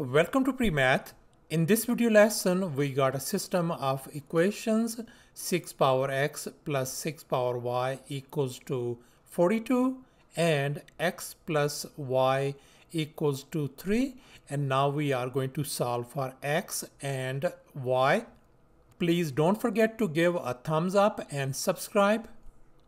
Welcome to PreMath. In this video lesson, we got a system of equations 6 power x plus 6 power y equals to 42 and x plus y equals to 3 and now we are going to solve for x and y. Please don't forget to give a thumbs up and subscribe.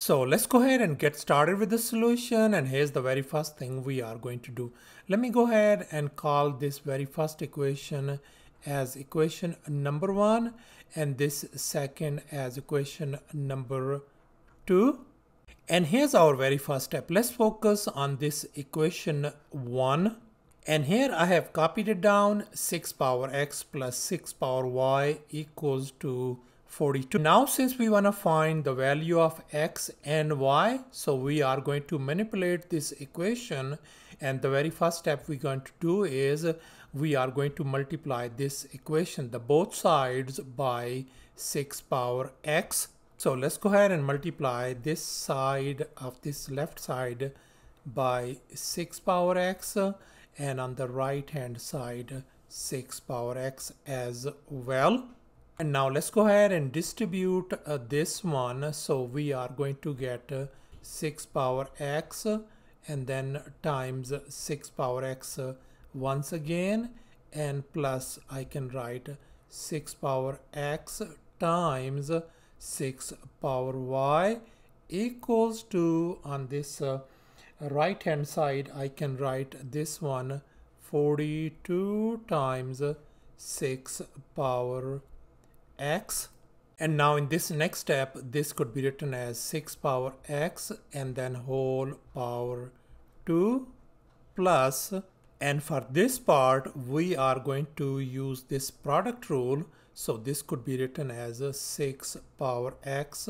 So let's go ahead and get started with the solution and here's the very first thing we are going to do. Let me go ahead and call this very first equation as equation number one and this second as equation number two. And here's our very first step. Let's focus on this equation one. And here I have copied it down 6 power x plus 6 power y equals to 42. Now since we want to find the value of x and y, so we are going to manipulate this equation and the very first step we're going to do is we are going to multiply this equation, the both sides by 6 power x. So let's go ahead and multiply this side of this left side by 6 power x and on the right hand side 6 power x as well. And now let's go ahead and distribute uh, this one. So we are going to get uh, 6 power x and then times 6 power x uh, once again and plus I can write 6 power x times 6 power y equals to on this uh, right hand side I can write this one 42 times 6 power x. And now in this next step this could be written as 6 power x and then whole power 2 plus. And for this part we are going to use this product rule. So this could be written as 6 power x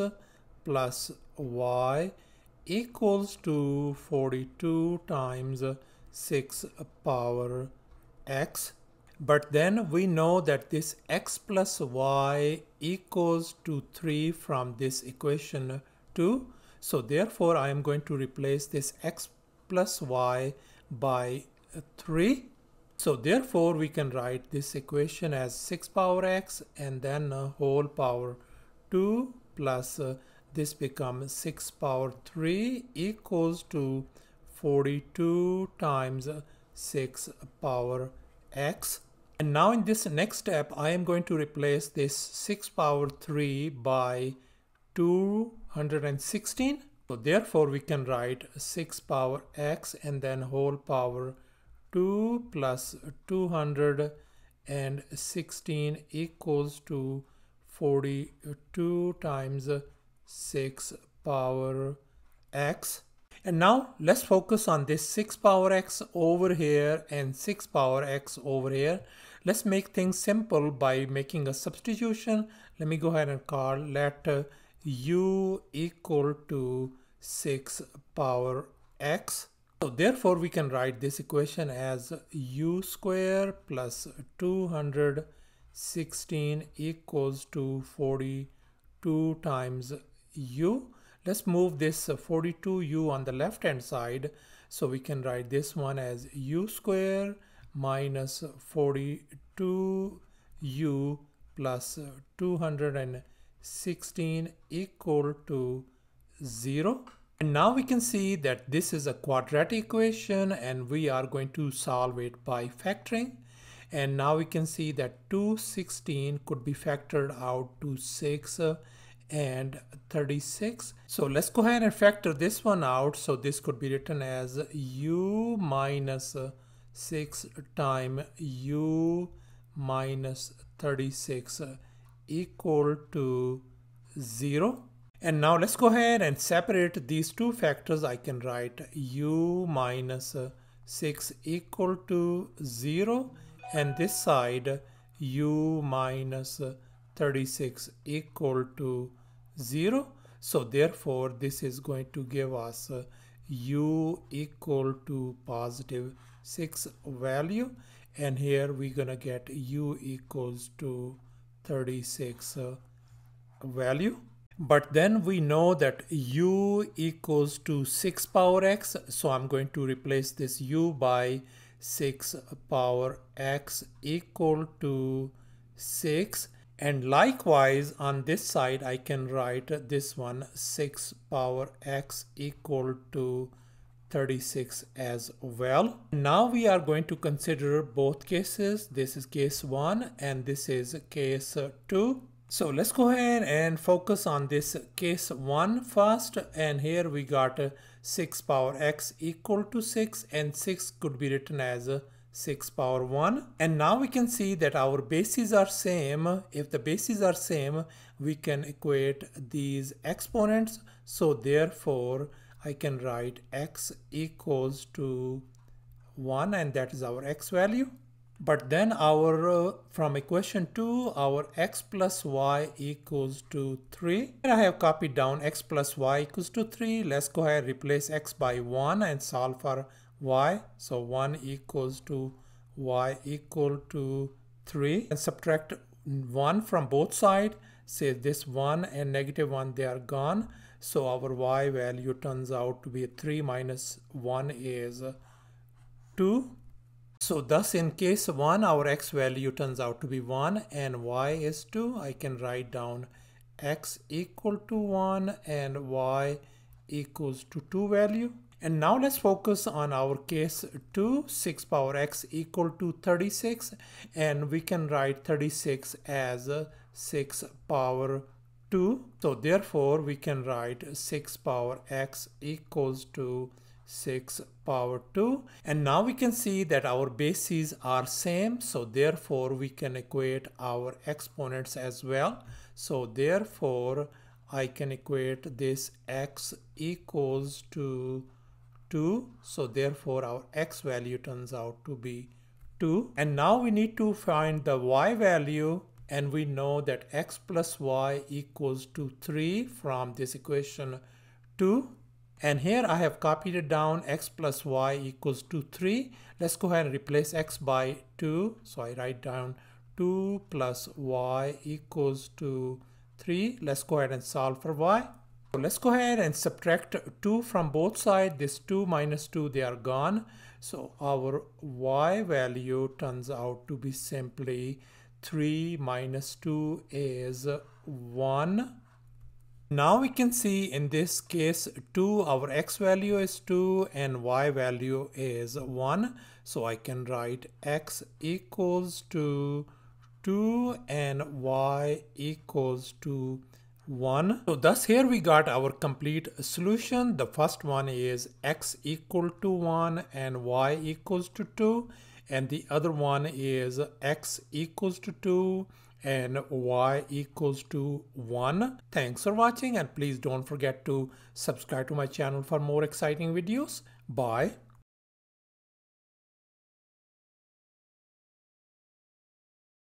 plus y equals to 42 times 6 power x but then we know that this x plus y equals to 3 from this equation 2. So therefore I am going to replace this x plus y by 3. So therefore we can write this equation as 6 power x and then whole power 2 plus uh, this becomes 6 power 3 equals to 42 times 6 power x and now in this next step, I am going to replace this 6 power 3 by 216. So therefore we can write 6 power x and then whole power 2 plus 216 equals to 42 times 6 power x. And now let's focus on this 6 power x over here and 6 power x over here. Let's make things simple by making a substitution. Let me go ahead and call let u equal to 6 power x. So therefore we can write this equation as u square plus 216 equals to 42 times u. Let's move this 42u on the left hand side. So we can write this one as u square minus 42u plus 216 equal to 0. And now we can see that this is a quadratic equation and we are going to solve it by factoring. And now we can see that 216 could be factored out to 6 and 36. So let's go ahead and factor this one out. So this could be written as u minus 6 time u minus 36 equal to 0. And now let's go ahead and separate these two factors. I can write u minus 6 equal to 0 and this side u minus 36 equal to 0. So therefore this is going to give us u equal to positive 6 value. And here we're gonna get u equals to 36 uh, value. But then we know that u equals to 6 power x. So I'm going to replace this u by 6 power x equal to 6 and likewise on this side I can write this one 6 power x equal to 36 as well. Now we are going to consider both cases. This is case 1 and this is case 2. So let's go ahead and focus on this case 1 first and here we got 6 power x equal to 6 and 6 could be written as 6 power 1 and now we can see that our bases are same. If the bases are same we can equate these exponents. So therefore I can write x equals to 1 and that is our x value. But then our uh, from equation 2 our x plus y equals to 3 and I have copied down x plus y equals to 3 let's go ahead replace x by 1 and solve for y. So 1 equals to y equal to 3 and subtract 1 from both sides. Say this 1 and negative 1 they are gone. So our y value turns out to be 3 minus 1 is 2. So thus in case 1 our x value turns out to be 1 and y is 2. I can write down x equal to 1 and y equals to 2 value. And now let's focus on our case 2, 6 power x equal to 36 and we can write 36 as 6 power 2. So therefore we can write 6 power x equals to 6 power 2 and now we can see that our bases are same so therefore we can equate our exponents as well so therefore I can equate this x equals to 2 so therefore our x value turns out to be 2 and now we need to find the y value and we know that x plus y equals to 3 from this equation 2 and here I have copied it down x plus y equals to 3 let's go ahead and replace x by 2 so I write down 2 plus y equals to 3 let's go ahead and solve for y so let's go ahead and subtract 2 from both sides. This 2 minus 2, they are gone. So our y value turns out to be simply 3 minus 2 is 1. Now we can see in this case 2, our x value is 2 and y value is 1. So I can write x equals to 2 and y equals to 1. So thus here we got our complete solution. The first one is x equal to 1 and y equals to 2 and the other one is x equals to 2 and y equals to 1. Thanks for watching and please don't forget to subscribe to my channel for more exciting videos. Bye.